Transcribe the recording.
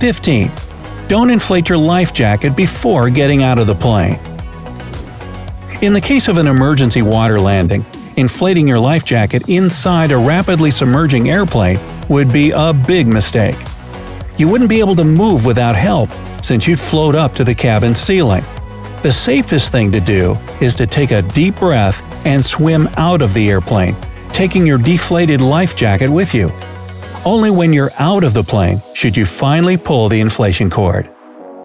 15. Don't inflate your life jacket before getting out of the plane. In the case of an emergency water landing, inflating your life jacket inside a rapidly submerging airplane would be a big mistake. You wouldn't be able to move without help, since you'd float up to the cabin ceiling. The safest thing to do is to take a deep breath and swim out of the airplane, taking your deflated life jacket with you. Only when you're out of the plane should you finally pull the inflation cord.